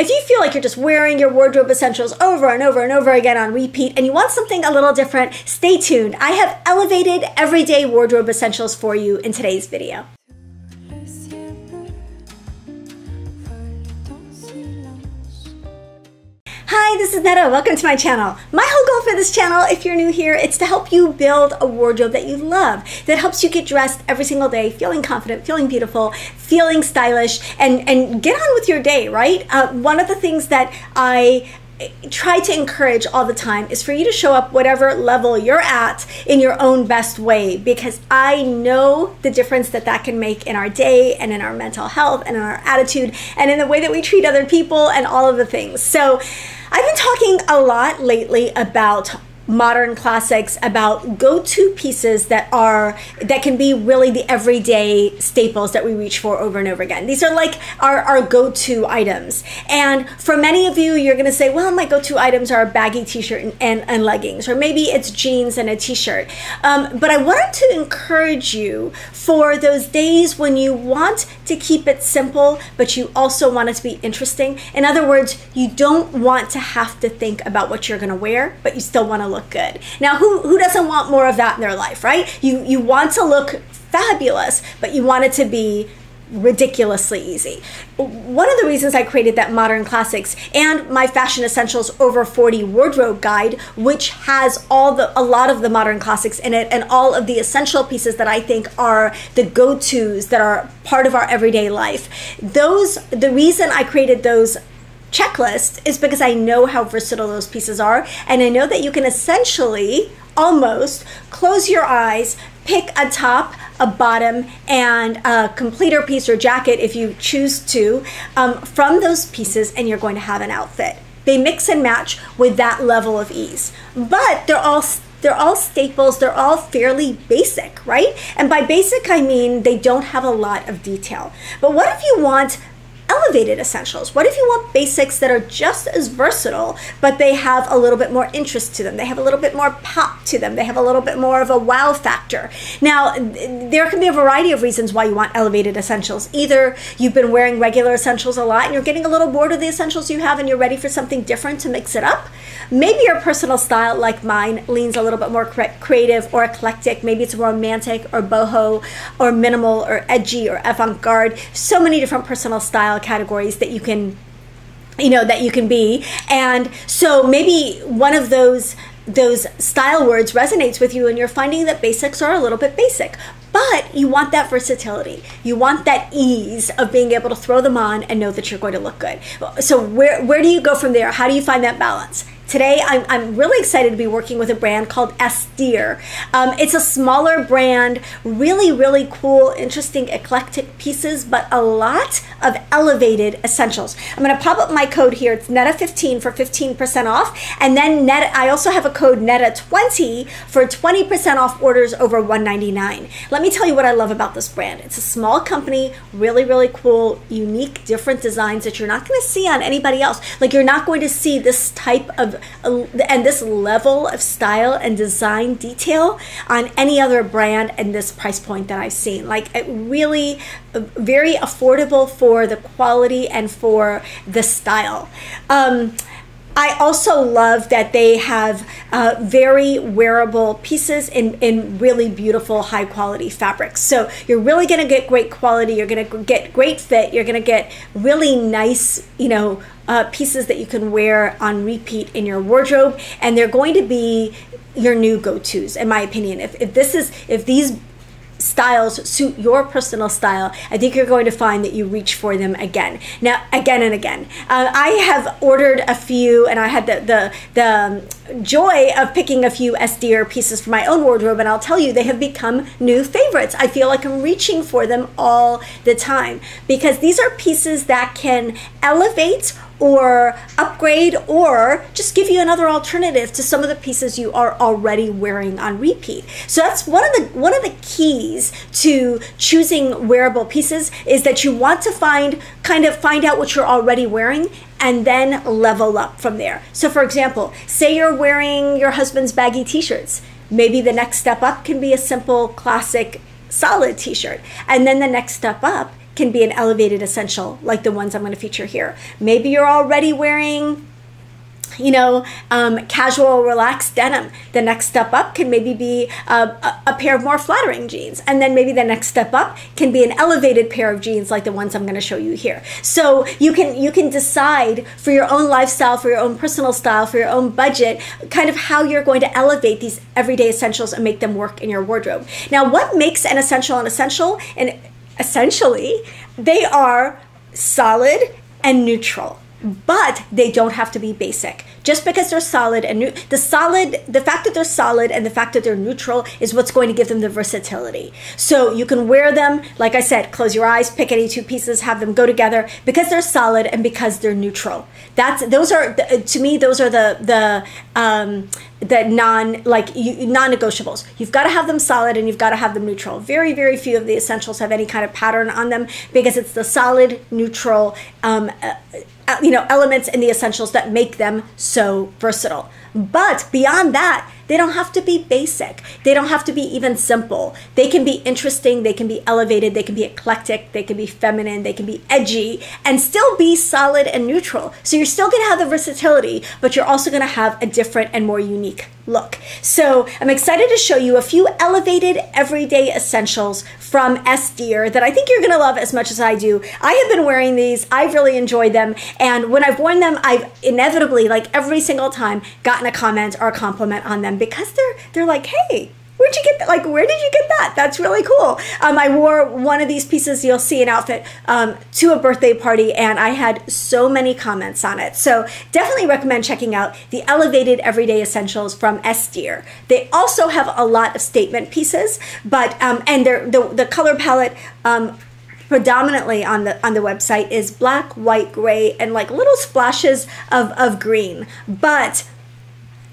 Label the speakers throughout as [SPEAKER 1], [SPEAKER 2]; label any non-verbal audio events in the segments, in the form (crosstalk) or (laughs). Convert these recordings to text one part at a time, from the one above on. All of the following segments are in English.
[SPEAKER 1] If you feel like you're just wearing your wardrobe essentials over and over and over again on repeat and you want something a little different, stay tuned. I have elevated everyday wardrobe essentials for you in today's video. Hi, this is Nada. Welcome to my channel. My whole goal for this channel, if you're new here, it's to help you build a wardrobe that you love, that helps you get dressed every single day, feeling confident, feeling beautiful, feeling stylish, and, and get on with your day, right? Uh, one of the things that I try to encourage all the time is for you to show up whatever level you're at in your own best way because I know the difference that that can make in our day and in our mental health and in our attitude and in the way that we treat other people and all of the things. So I've been talking a lot lately about modern classics about go-to pieces that are that can be really the everyday staples that we reach for over and over again. These are like our, our go-to items. And for many of you you're going to say well my go-to items are a baggy t-shirt and, and, and leggings or maybe it's jeans and a t-shirt. Um, but i wanted to encourage you for those days when you want to keep it simple but you also want it to be interesting. In other words you don't want to have to think about what you're going to wear but you still want to look look good. Now, who, who doesn't want more of that in their life, right? You, you want to look fabulous, but you want it to be ridiculously easy. One of the reasons I created that Modern Classics and my Fashion Essentials Over 40 wardrobe guide, which has all the a lot of the modern classics in it and all of the essential pieces that I think are the go-tos that are part of our everyday life. Those the reason I created those checklist is because I know how versatile those pieces are. And I know that you can essentially almost close your eyes, pick a top, a bottom, and a completer piece or jacket if you choose to um, from those pieces, and you're going to have an outfit. They mix and match with that level of ease. But they're all they're all staples, they're all fairly basic, right? And by basic, I mean they don't have a lot of detail. But what if you want elevated essentials? What if you want basics that are just as versatile, but they have a little bit more interest to them? They have a little bit more pop to them. They have a little bit more of a wow factor. Now, there can be a variety of reasons why you want elevated essentials. Either you've been wearing regular essentials a lot and you're getting a little bored of the essentials you have and you're ready for something different to mix it up. Maybe your personal style, like mine, leans a little bit more creative or eclectic. Maybe it's romantic or boho or minimal or edgy or avant garde. So many different personal style categories that you can you know that you can be. And so maybe one of those those style words resonates with you and you're finding that basics are a little bit basic. But you want that versatility. You want that ease of being able to throw them on and know that you're going to look good. So where where do you go from there? How do you find that balance Today, I'm, I'm really excited to be working with a brand called S.DEER. Um, it's a smaller brand, really, really cool, interesting, eclectic pieces, but a lot of elevated essentials. I'm going to pop up my code here. It's Nada15 for 15% off. And then Nada, I also have a code Nada20 for 20% off orders over 199 Let me tell you what I love about this brand. It's a small company, really, really cool, unique, different designs that you're not going to see on anybody else. Like you're not going to see this type of and this level of style and design detail on any other brand and this price point that I've seen. Like it really uh, very affordable for the quality and for the style. Um, I also love that they have uh, very wearable pieces in, in really beautiful, high quality fabrics. So you're really going to get great quality. You're going to get great fit. You're going to get really nice, you know, uh, pieces that you can wear on repeat in your wardrobe, and they're going to be your new go-tos, in my opinion. If, if this is if these styles suit your personal style, I think you're going to find that you reach for them again. Now, again and again. Uh, I have ordered a few, and I had the the the um, joy of picking a few S.DEER pieces for my own wardrobe, and I'll tell you, they have become new favorites. I feel like I'm reaching for them all the time because these are pieces that can elevate or upgrade or just give you another alternative to some of the pieces you are already wearing on repeat. So that's one of the one of the keys to choosing wearable pieces is that you want to find kind of find out what you're already wearing and then level up from there. So for example, say you're wearing your husband's baggy t-shirts. Maybe the next step up can be a simple classic solid t-shirt. And then the next step up can be an elevated essential like the ones I'm going to feature here. Maybe you're already wearing you know, um, casual, relaxed denim. The next step up can maybe be uh, a, a, pair of more flattering jeans. And then maybe the next step up can be an elevated pair of jeans like the ones I'm going to show you here. So you can, you can decide for your own lifestyle, for your own personal style, for your own budget, kind of how you're going to elevate these everyday essentials and make them work in your wardrobe. Now, what makes an essential an essential? And essentially, they are solid and neutral but they don't have to be basic. Just because they're solid and new the solid the fact that they're solid and the fact that they're neutral is what's going to give them the versatility. So you can wear them like i said close your eyes pick any two pieces have them go together because they're solid and because they're neutral. That's those are to me those are the the um the non like non-negotiables. You've got to have them solid and you've got to have them neutral. Very very few of the essentials have any kind of pattern on them because it's the solid neutral um, uh, uh, you know elements in the essentials that make them so versatile. But beyond that they don't have to be basic they don't have to be even simple they can be interesting they can be elevated they can be eclectic they can be feminine they can be edgy and still be solid and neutral so you're still going to have the versatility but you're also going to have a different and more unique look. So I'm excited to show you a few elevated everyday essentials from S.DEER that I think you're going to love as much as I do. I have been wearing these. I've really enjoyed them. And when I've worn them, I've inevitably, like every single time, gotten a comment or a compliment on them because they're, they're like, hey, where'd you get that? Like, where did you get that? That's really cool. Um, I wore one of these pieces, you'll see an outfit, um, to a birthday party, and I had so many comments on it. So definitely recommend checking out the Elevated Everyday Essentials from S.DEER. They also have a lot of statement pieces, but, um, and the, the color palette, um, predominantly on the on the website is black, white, gray, and like little splashes of, of green. But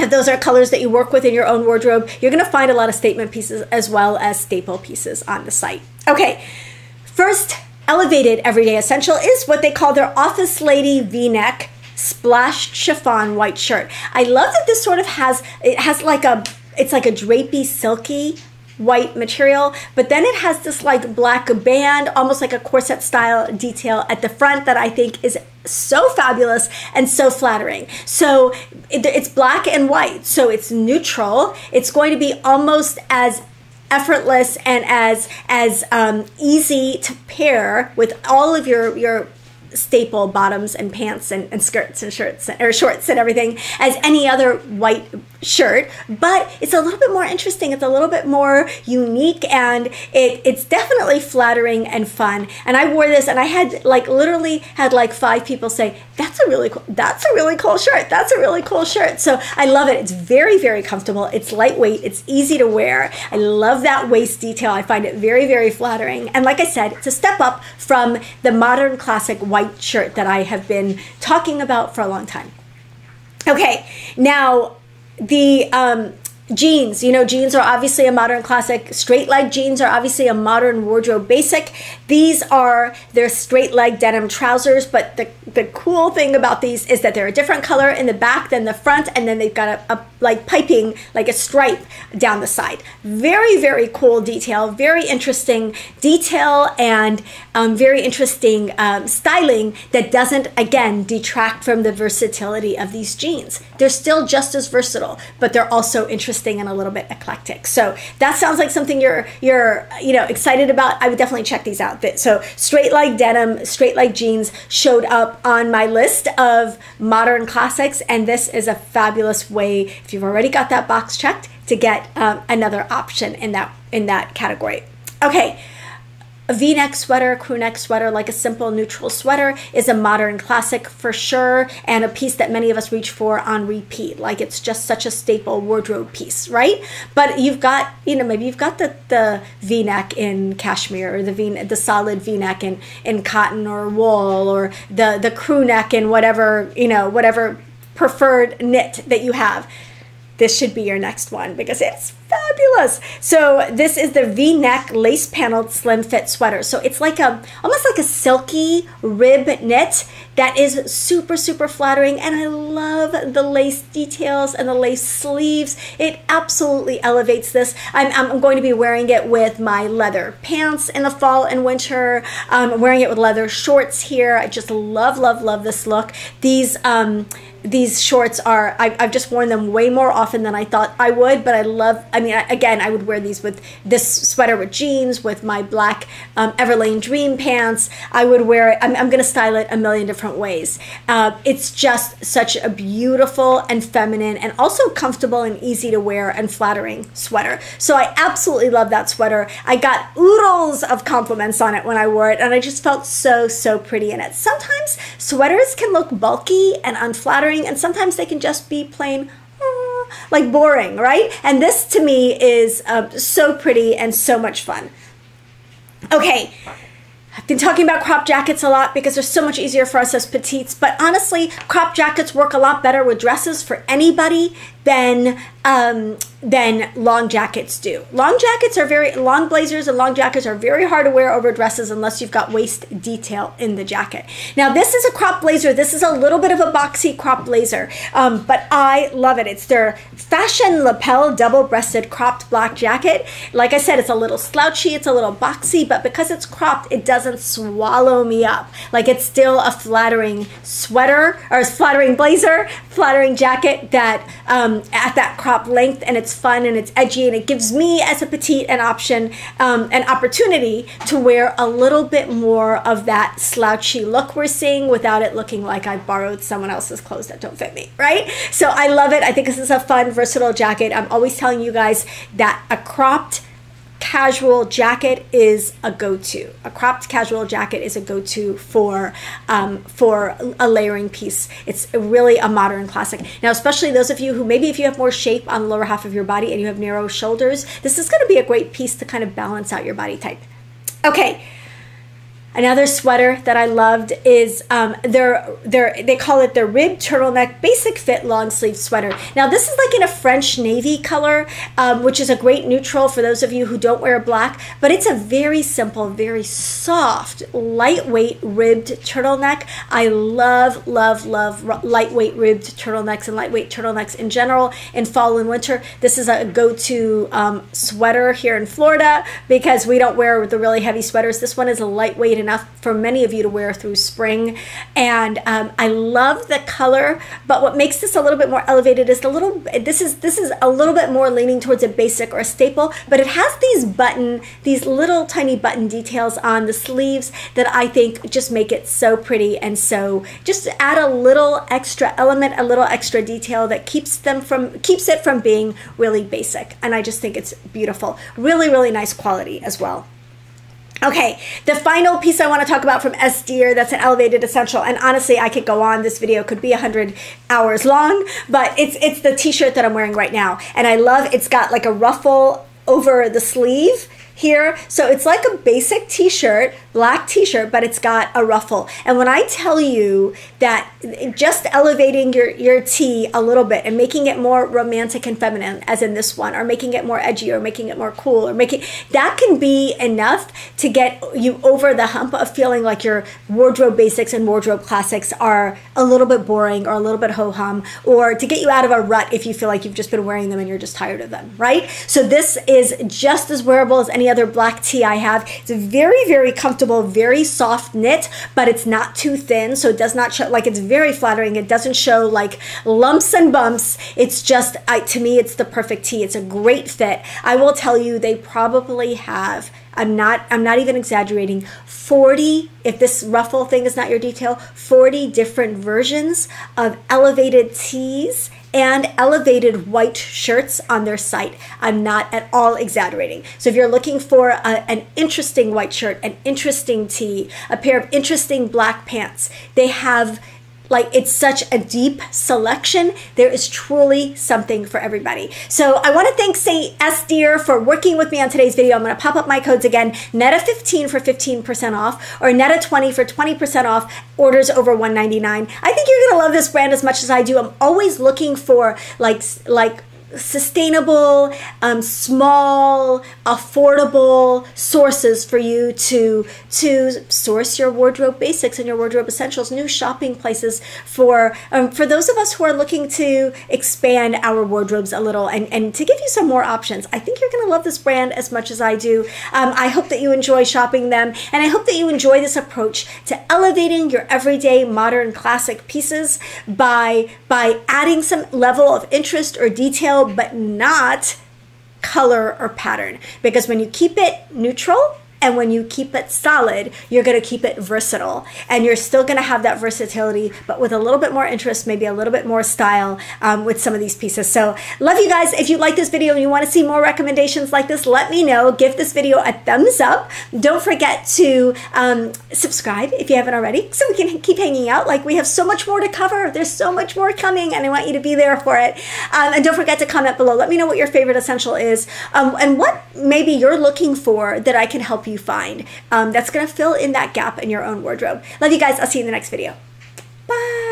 [SPEAKER 1] if (laughs) those are colors that you work with in your own wardrobe, you're going to find a lot of statement pieces as well as staple pieces on the site. Okay, first elevated everyday essential is what they call their office lady v-neck splashed chiffon white shirt. I love that this sort of has it has like a it's like a drapey silky white material, but then it has this like black band, almost like a corset style detail at the front that I think is so fabulous and so flattering. So it, it's black and white, so it's neutral. It's going to be almost as effortless and as as um, easy to pair with all of your your staple bottoms and pants and, and skirts and shirts and, or shorts and everything as any other white shirt but it's a little bit more interesting. It's a little bit more unique and it, it's definitely flattering and fun. And i wore this and i had like literally had like five people say that's a really cool that's a really cool shirt that's a really cool shirt. So i love it. It's very very comfortable. It's lightweight. It's easy to wear. I love that waist detail. I find it very very flattering. And like i said it's a step up from the modern classic white shirt that i have been talking about for a long time. Okay now the um, jeans you know jeans are obviously a modern classic. Straight leg jeans are obviously a modern wardrobe basic. These are their straight leg denim trousers but the, the cool thing about these is that they're a different color in the back than the front and then they've got a, a like piping like a stripe down the side. Very very cool detail very interesting detail and um, very interesting um, styling that doesn't again detract from the versatility of these jeans. They're still just as versatile but they're also interesting and a little bit eclectic. So that sounds like something you're you're you know excited about. I would definitely check these out. So straight leg denim straight leg jeans showed up on my list of modern classics and this is a fabulous way if you've already got that box checked to get um, another option in that in that category okay a v-neck sweater, crew neck sweater, like a simple neutral sweater, is a modern classic for sure, and a piece that many of us reach for on repeat. Like it's just such a staple wardrobe piece, right? But you've got, you know, maybe you've got the, the v-neck in cashmere, or the v the solid v-neck in, in cotton or wool, or the the crew neck in whatever, you know, whatever preferred knit that you have this should be your next one because it's fabulous. So this is the V-neck lace paneled slim fit sweater. So it's like a almost like a silky rib knit that is super, super flattering. And I love the lace details and the lace sleeves. It absolutely elevates this. I'm, I'm going to be wearing it with my leather pants in the fall and winter. I'm wearing it with leather shorts here. I just love, love, love this look. These, um, these shorts are I, have just worn them way more often than i thought i would but i love i mean again i would wear these with this sweater with jeans with my black um, everlane dream pants i would wear it i'm, I'm going to style it a million different ways uh, it's just such a beautiful and feminine and also comfortable and easy to wear and flattering sweater so i absolutely love that sweater i got oodles of compliments on it when i wore it and i just felt so so pretty in it sometimes sweaters can look bulky and unflattering and sometimes they can just be plain like boring, right? And this to me is uh, so pretty and so much fun. Okay, I've been talking about crop jackets a lot because they're so much easier for us as petites, but honestly, crop jackets work a lot better with dresses for anybody than um, than long jackets do. Long jackets are very long blazers and long jackets are very hard to wear over dresses unless you've got waist detail in the jacket. Now this is a crop blazer. This is a little bit of a boxy crop blazer, um, but I love it. It's their fashion lapel double-breasted cropped black jacket. Like I said, it's a little slouchy, it's a little boxy, but because it's cropped, it doesn't swallow me up. Like it's still a flattering sweater or a flattering blazer, flattering jacket that. Um, um, at that crop length and it's fun and it's edgy and it gives me as a petite an option um, an opportunity to wear a little bit more of that slouchy look we're seeing without it looking like I borrowed someone else's clothes that don't fit me right? So I love it. I think this is a fun versatile jacket. I'm always telling you guys that a cropped casual jacket is a go-to. A cropped casual jacket is a go-to for um, for a layering piece. It's really a modern classic. Now, especially those of you who maybe if you have more shape on the lower half of your body and you have narrow shoulders, this is going to be a great piece to kind of balance out your body type. Okay. Another sweater that I loved is um, their their they call it the rib turtleneck basic fit long sleeve sweater. Now this is like in a French navy color, um, which is a great neutral for those of you who don't wear black. But it's a very simple, very soft, lightweight ribbed turtleneck. I love, love, love lightweight ribbed turtlenecks and lightweight turtlenecks in general in fall and winter. This is a go-to um, sweater here in Florida because we don't wear the really heavy sweaters. This one is a lightweight enough for many of you to wear through spring. And um, I love the color, but what makes this a little bit more elevated is the little, this is, this is a little bit more leaning towards a basic or a staple, but it has these button, these little tiny button details on the sleeves that I think just make it so pretty and so just add a little extra element, a little extra detail that keeps them from, keeps it from being really basic. And I just think it's beautiful. Really, really nice quality as well. Okay, the final piece I want to talk about from S S.DEER that's an elevated essential, and honestly, I could go on. This video could be hundred hours long, but it's it's the T-shirt that I'm wearing right now, and I love. It's got like a ruffle over the sleeve here. So it's like a basic t-shirt, black t-shirt, but it's got a ruffle. And when I tell you that just elevating your, your tee a little bit and making it more romantic and feminine, as in this one, or making it more edgy or making it more cool or making, that can be enough to get you over the hump of feeling like your wardrobe basics and wardrobe classics are a little bit boring or a little bit ho-hum or to get you out of a rut if you feel like you've just been wearing them and you're just tired of them, right? So this is just as wearable as any other black tee I have. It's very, very comfortable, very soft knit, but it's not too thin. So it does not show, like it's very flattering. It doesn't show like lumps and bumps. It's just, I, to me, it's the perfect tee. It's a great fit. I will tell you, they probably have I'm not I'm not even exaggerating 40 if this ruffle thing is not your detail 40 different versions of elevated tees and elevated white shirts on their site. I'm not at all exaggerating. So if you're looking for a, an interesting white shirt, an interesting tee, a pair of interesting black pants, they have like it's such a deep selection. There is truly something for everybody. So I want to thank S.DEER for working with me on today's video. I'm going to pop up my codes again. Nada15 for 15% off or Nada20 for 20% off orders over 199. I think you're going to love this brand as much as I do. I'm always looking for like like sustainable, um, small, affordable sources for you to to source your wardrobe basics and your wardrobe essentials. New shopping places for um, for those of us who are looking to expand our wardrobes a little and and to give you some more options. I think you're going to love this brand as much as I do. Um, I hope that you enjoy shopping them, and I hope that you enjoy this approach to elevating your everyday modern classic pieces by by adding some level of interest or detail, but not color or pattern. Because when you keep it neutral, and when you keep it solid, you're going to keep it versatile. And you're still going to have that versatility, but with a little bit more interest, maybe a little bit more style um, with some of these pieces. So, love you guys. If you like this video and you want to see more recommendations like this, let me know. Give this video a thumbs up. Don't forget to um, subscribe if you haven't already so we can keep hanging out. Like, we have so much more to cover. There's so much more coming, and I want you to be there for it. Um, and don't forget to comment below. Let me know what your favorite essential is um, and what maybe you're looking for that I can help you you find um, that's going to fill in that gap in your own wardrobe. Love you guys. I'll see you in the next video. Bye.